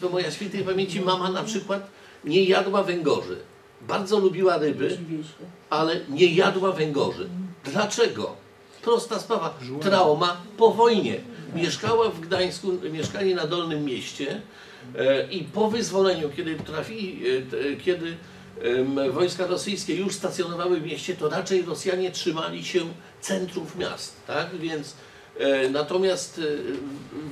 To moja świętej pamięci mama na przykład nie jadła węgorzy. Bardzo lubiła ryby, ale nie jadła węgorzy. Dlaczego? Prosta sprawa. Trauma po wojnie. Mieszkała w Gdańsku, mieszkali na Dolnym Mieście e, i po wyzwoleniu, kiedy trafili, e, t- kiedy wojska rosyjskie już stacjonowały w mieście, to raczej Rosjanie trzymali się centrów miast, tak? Więc e, natomiast e,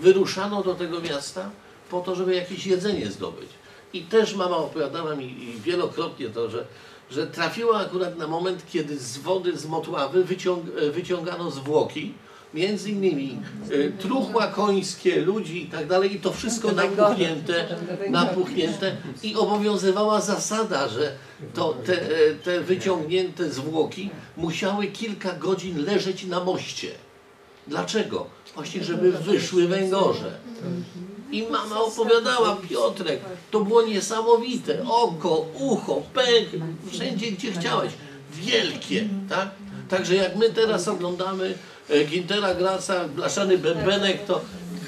wyruszano do tego miasta po to, żeby jakieś jedzenie zdobyć. I też mama opowiadała mi wielokrotnie to, że, że trafiła akurat na moment, kiedy z wody z Motławy wyciąg, e, wyciągano zwłoki, między innymi e, truchła końskie, ludzi i tak dalej, i to wszystko napuchnięte, napuchnięte i obowiązywała zasada, że to, te, e, te wyciągnięte zwłoki musiały kilka godzin leżeć na moście. Dlaczego? Właśnie, żeby wyszły węgorze. I mama opowiadała, Piotrek, to było niesamowite. Oko, ucho, pęk, wszędzie gdzie chciałeś. Wielkie, tak? Także jak my teraz oglądamy e, Gintera Graca, Blaszany Bębenek, to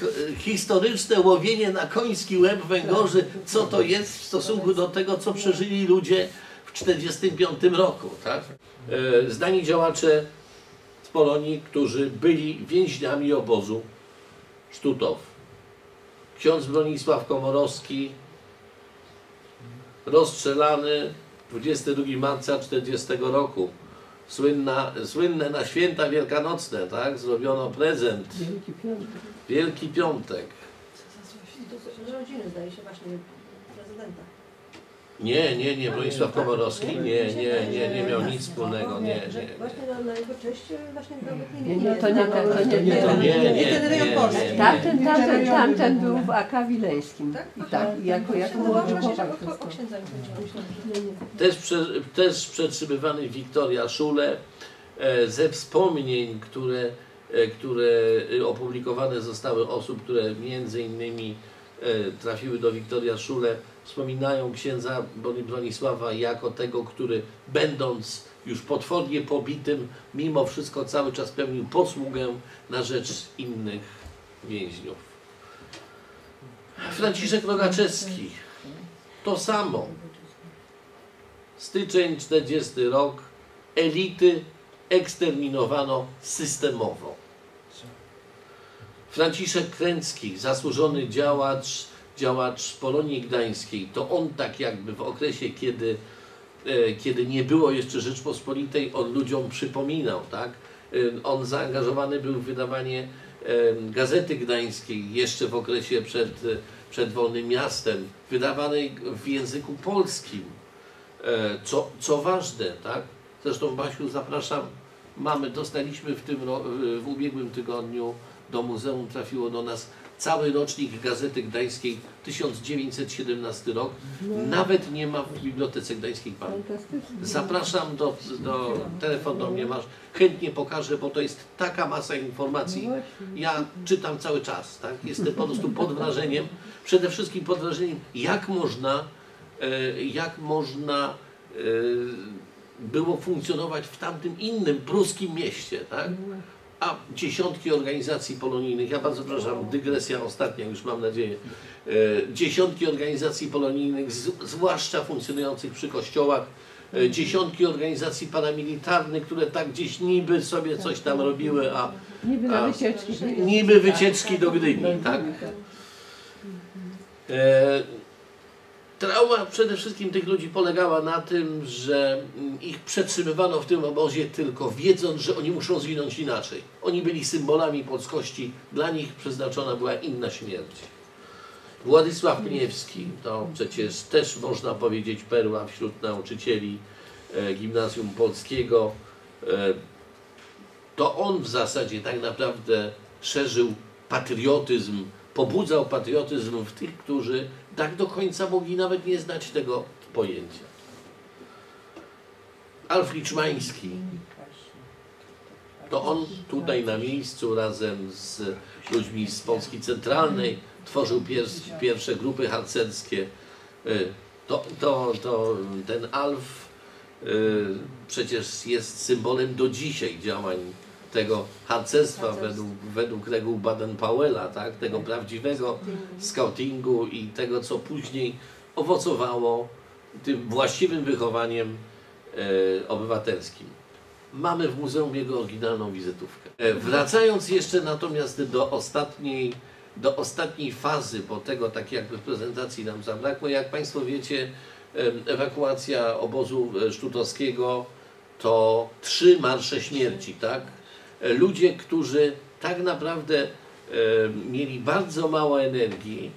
h- historyczne łowienie na koński łeb węgorzy, co to jest w stosunku do tego, co przeżyli ludzie w 1945 roku, tak? E, Zdani działacze z Polonii, którzy byli więźniami obozu Sztutow. Ksiądz Bronisław Komorowski rozstrzelany 22 marca 40 roku. Słynna, słynne na święta wielkanocne, tak? Zrobiono prezent. Wielki piątek. Wielki Piątek. Z rodziny zdaje się właśnie prezydenta. Nie, nie, nie, Bronisław Komorowski, nie, nie, nie, nie miał nic wspólnego, nie, nie. Właśnie na, jego cześć właśnie nawet nie Nie, no to nie ten, to nie Nie, ten. nie, nie, Nie. Tamten, tamten, tamten był w AK Wileńskim. Tak? I tak, jako, jako młody właśnie, chłopak. Też, prze, też przetrzymywany Wiktoria Szule e, ze wspomnień, które, e, które e, opublikowane zostały osób, które między innymi e, trafiły do Wiktoria Szule, wspominają księdza Bronisława jako tego, który będąc już potwornie pobitym, mimo wszystko cały czas pełnił posługę na rzecz innych więźniów. Franciszek Rogaczewski, to samo. Styczeń 40 rok, elity eksterminowano systemowo. Franciszek Kręcki, zasłużony działacz, działacz Polonii Gdańskiej, to on tak jakby w okresie, kiedy, e, kiedy nie było jeszcze Rzeczpospolitej, on ludziom przypominał, tak? On zaangażowany był w wydawanie Gazety Gdańskiej jeszcze w okresie przed, przed Wolnym Miastem, wydawanej w języku polskim. E, Co, co ważne, tak? Zresztą Basiu zapraszam, mamy, dostaliśmy w tym w ubiegłym tygodniu do muzeum trafiło do nas cały rocznik Gazety Gdańskiej 1917 rok. Nawet nie ma w Bibliotece Gdańskiej Pan. Fantastycznie. Zapraszam do, do telefon do mnie masz. Chętnie pokażę, bo to jest taka masa informacji. Ja czytam cały czas, tak? Jestem po prostu pod wrażeniem. Przede wszystkim pod wrażeniem, jak można, e, jak można e, było funkcjonować w tamtym innym pruskim mieście, tak? A dziesiątki organizacji polonijnych, ja bardzo przepraszam, dygresja ostatnia, już mam nadzieję. E, dziesiątki organizacji polonijnych, zwłaszcza funkcjonujących przy kościołach, e, dziesiątki organizacji paramilitarnych, które tak gdzieś niby sobie coś tam robiły, a A, wycieczki. niby wycieczki do Gdyni, tak? Trauma przede wszystkim tych ludzi polegała na tym, że mm, ich przetrzymywano w tym obozie tylko wiedząc, że oni muszą zginąć inaczej. Oni byli symbolami polskości, dla nich przeznaczona była inna śmierć. Władysław Pniewski, to przecież też można powiedzieć perła wśród nauczycieli e, gimnazjum polskiego. E, to on w zasadzie tak naprawdę szerzył patriotyzm, pobudzał patriotyzm w tych, którzy tak do końca mogli nawet nie znać tego pojęcia. Alfred Szmański, to on tutaj na miejscu razem z ludźmi z Polski Centralnej tworzył pier- pierwsze grupy harcerskie. Y, To, to, to ten Alf y, przecież jest symbolem do dzisiaj działań tego harcerstwa według, według reguł Baden-Powella, tak? tego prawdziwego scoutingu i tego, co później owocowało tym właściwym wychowaniem e, obywatelskim. Mamy w muzeum jego oryginalną wizytówkę. E, wracając jeszcze natomiast do ostatniej, do ostatniej fazy, bo tego tak jakby w prezentacji nam zabrakło. Jak Państwo wiecie, ewakuacja obozu e, sztutowskiego to trzy marsze śmierci, tak? Ludzie, którzy tak naprawdę e, mieli bardzo mało energii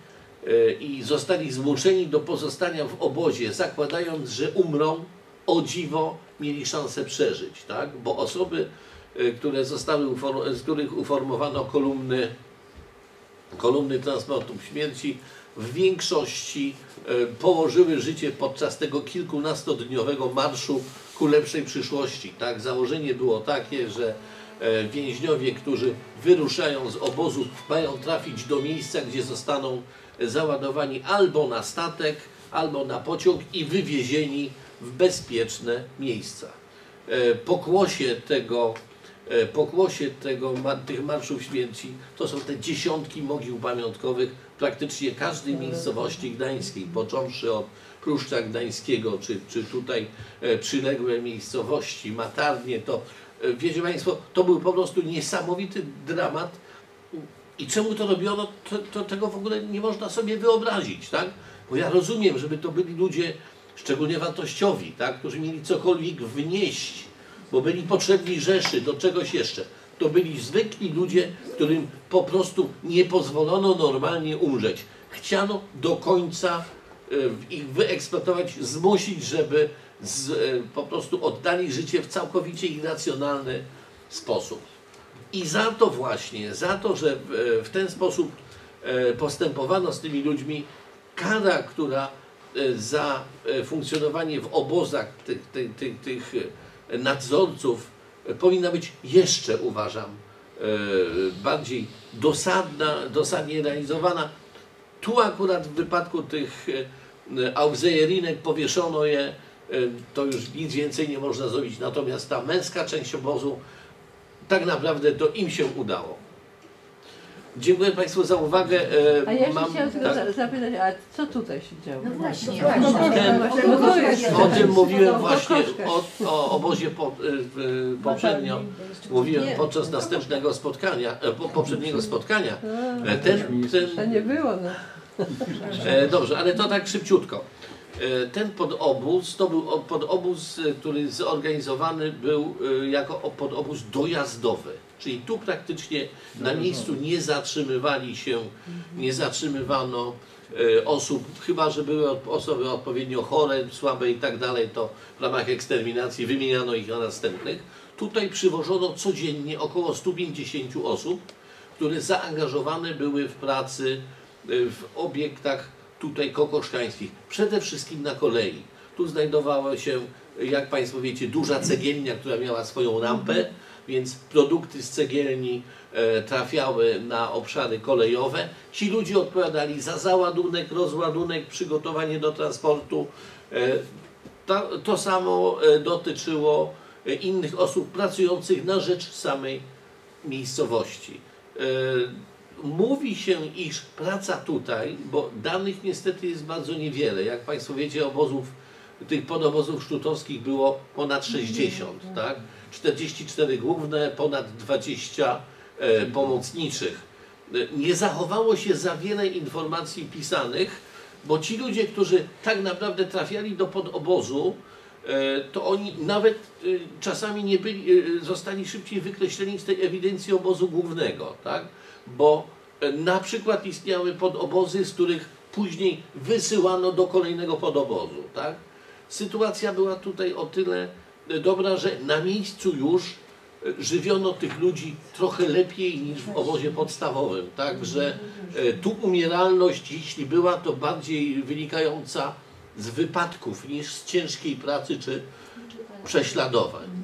e, i zostali zmuszeni do pozostania w obozie, zakładając, że umrą, o dziwo mieli szansę przeżyć, tak? Bo osoby, e, które zostały, z których uformowano kolumny kolumny transportu śmierci w większości położyły życie podczas tego kilkunastodniowego marszu ku lepszej przyszłości. Tak? Założenie było takie, że więźniowie, którzy wyruszają z obozu, mają trafić do miejsca, gdzie zostaną załadowani albo na statek, albo na pociąg i wywiezieni w bezpieczne miejsca. E, Pokłosie tego e, pokłosie tego, tych marszów śmierci to są te dziesiątki mogił pamiątkowych praktycznie każdej miejscowości gdańskiej, począwszy od Pruszcza Gdańskiego, czy, czy tutaj e, przyległe miejscowości, Matarnie, to e, wiecie Państwo, to był po prostu niesamowity dramat i czemu to robiono, to, to tego w ogóle nie można sobie wyobrazić, tak? Bo ja rozumiem, żeby to byli ludzie szczególnie wartościowi, tak? którzy mieli cokolwiek wnieść, bo byli potrzebni Rzeszy do czegoś jeszcze. To byli zwykli ludzie, którym po prostu nie pozwolono normalnie umrzeć. Chciano do końca e, ich wyeksploatować, zmusić, żeby z, e, po prostu oddali życie w całkowicie irracjonalny sposób. I za to właśnie, za to, że w, ten sposób e, postępowano z tymi ludźmi, kara, która za funkcjonowanie w obozach tych, tych, tych, tych nadzorców powinna być jeszcze, uważam, bardziej dosadna, dosadnie realizowana. Tu akurat w wypadku tych e, auxerinek powieszono je, e, to już nic więcej nie można zrobić. Natomiast ta męska część obozu, tak naprawdę to im się udało. Dziękuję Państwu za uwagę. E, A ja jeszcze Mam- chciałam tylko tak? za- zapytać, a co tutaj się działo? No właśnie, No no jest- O tym mówiłem No, właśnie o, o obozie po, y, y, poprzednio. Mówiłem podczas następnego spotkania, e, po, poprzedniego spotkania. A, E, Ten, To ten, nie było, no. e, dobrze, ale to tak szybciutko. E, Ten podobóz to był podobóz, e, który zorganizowany był e, jako podobóz dojazdowy. Czyli tu praktycznie na miejscu nie zatrzymywali się, nie zatrzymywano e, osób, chyba że były osoby odpowiednio chore, słabe i tak dalej, to w ramach eksterminacji wymieniano ich na następnych. Tutaj przywożono codziennie około 150 osób, które zaangażowane były w pracy e, w obiektach tutaj kokoszkańskich, przede wszystkim na kolei. Tu znajdowała się, jak Państwo wiecie, duża cegielnia, która miała swoją rampę, więc produkty z cegielni e, trafiały na obszary kolejowe. Ci ludzie odpowiadali za załadunek, rozładunek, przygotowanie do transportu. E, to samo e, dotyczyło innych osób pracujących na rzecz samej miejscowości. Mówi się, iż praca tutaj, bo danych niestety jest bardzo niewiele. Jak Państwo wiecie, obozów, tych podobozów sztutowskich było ponad 60, tak? 44 główne, ponad 20 e, pomocniczych. Nie zachowało się za wiele informacji pisanych, bo ci ludzie, którzy tak naprawdę trafiali do podobozu, e, to oni nawet e, czasami nie byli, e, zostali szybciej wykreśleni z tej ewidencji obozu głównego, tak? Bo na przykład istniały podobozy, z których później wysyłano do kolejnego podobozu, tak? Sytuacja była tutaj o tyle e, dobra, że na miejscu już e, żywiono tych ludzi trochę lepiej niż w obozie podstawowym, tak, że e, tu umieralność, jeśli była, to bardziej wynikająca z wypadków niż z ciężkiej pracy czy prześladowań.